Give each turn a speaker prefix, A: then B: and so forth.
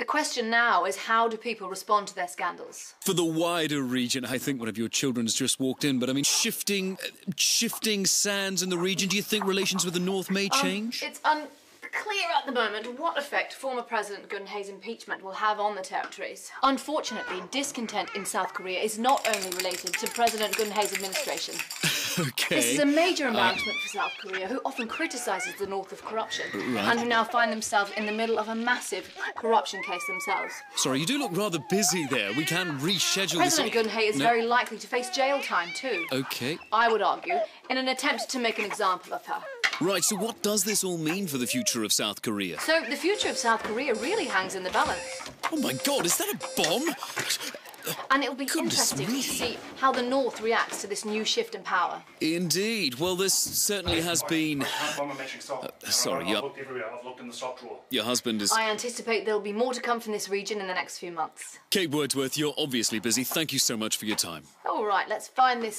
A: The question now is how do people respond to their scandals?
B: For the wider region, I think one of your children has just walked in, but I mean, shifting, uh, shifting sands in the region. Do you think relations with the North may change?
A: Um, it's unclear at the moment what effect former President Geun-hye's impeachment will have on the territories. Unfortunately, discontent in South Korea is not only related to President Geun-hye's administration.
B: okay.
A: This is a major uh, embarrassment for South Korea, who often criticises the North of corruption, and who now find themselves in the middle of a massive corruption case themselves.
B: Sorry, you do look rather busy there. We can reschedule
A: President
B: this.
A: Geun-hye is
B: No.
A: very likely to face jail time too.
B: Okay.
A: I would argue, in an attempt to make an example of her.
B: Right, so what does this all mean for the future of South Korea?
A: So the future of South Korea really hangs in the balance.
B: Oh my god, is that a bomb?
A: And it'll be
B: Goodness
A: interesting
B: me.
A: to see how the North reacts to this new shift in power.
B: Indeed. Well, this certainly has been.
C: Bomber matching stock.
B: sorry,
C: I've, looked everywhere. I've looked in the stock drawer.
B: Your husband is.
A: I anticipate there'll be more to come from this region in the next few months.
B: Kate Wordsworth, you're obviously busy. Thank you so much for your time.
A: All right, let's find this